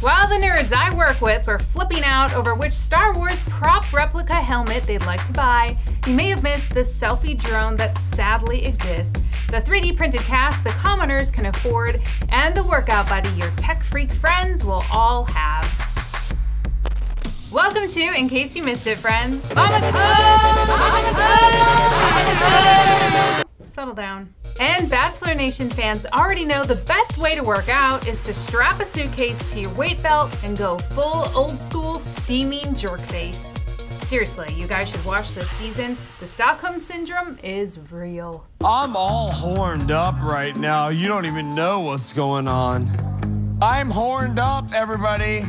While the nerds I work with were flipping out over which Star Wars prop replica helmet they'd like to buy, you may have missed the selfie drone that sadly exists, the 3D printed cast the commoners can afford, and the workout buddy your tech freak friends will all have. Welcome to In Case You Missed It, friends. Mama's home! Mama's home! Mama's home! Settle down. And Bachelor Nation fans already know the best way to work out is to strap a suitcase to your weight belt and go full old school steaming jerk face. Seriously, you guys should watch this season. The Stockholm Syndrome is real. I'm all horned up right now. You don't even know what's going on. I'm horned up, everybody.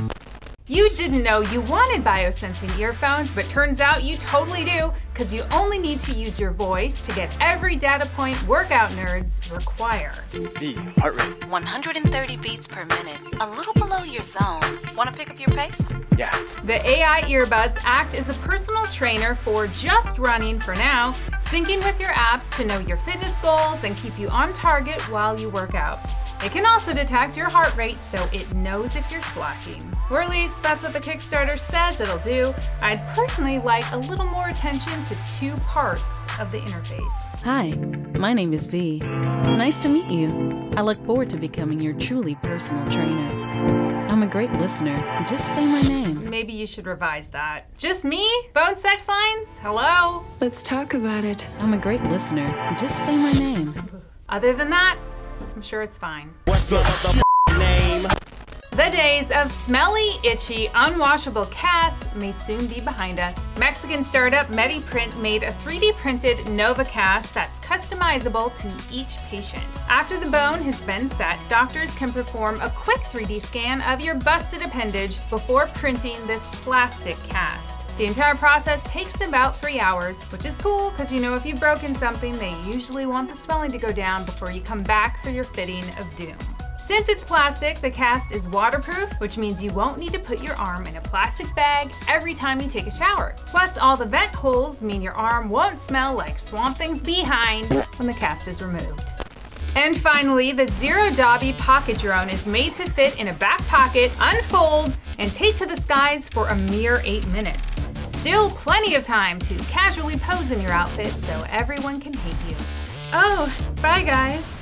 You didn't know you wanted biosensing earphones, but turns out you totally do, because you only need to use your voice to get every data point workout nerds require. The heart rate. 130 beats per minute, a little below your zone. Want to pick up your pace? Yeah. The AI earbuds act as a personal trainer for just running for now, syncing with your apps to know your fitness goals and keep you on target while you work out. It can also detect your heart rate so it knows if you're slacking. Or at least that's what the Kickstarter says it'll do. I'd personally like a little more attention to two parts of the interface. Hi, my name is Vi. Nice to meet you. I look forward to becoming your truly personal trainer. I'm a great listener. Just say my name. Maybe you should revise that. Just me? Phone sex lines? Hello? Let's talk about it. I'm a great listener. Just say my name. Other than that, I'm sure it's fine. What's the name? The days of smelly, itchy, unwashable casts may soon be behind us. Mexican startup MediPrint made a 3D printed NovaCast that's customizable to each patient. After the bone has been set, doctors can perform a quick 3D scan of your busted appendage before printing this plastic cast. The entire process takes about three hours, which is cool because you know if you've broken something, they usually want the swelling to go down before you come back for your fitting of doom. Since it's plastic, the cast is waterproof, which means you won't need to put your arm in a plastic bag every time you take a shower. Plus, all the vent holes mean your arm won't smell like Swamp Thing's behind when the cast is removed. And finally, the Zero Dobby Pocket Drone is made to fit in a back pocket, unfold, and take to the skies for a mere 8 minutes. Still plenty of time to casually pose in your outfit so everyone can hate you. Oh, bye guys.